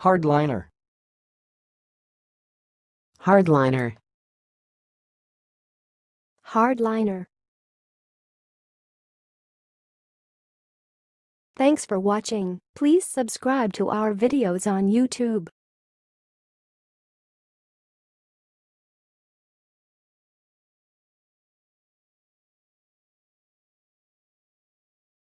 Hardliner. hardliner, Hardliner. Thanks for watching. Please subscribe to our videos on YouTube.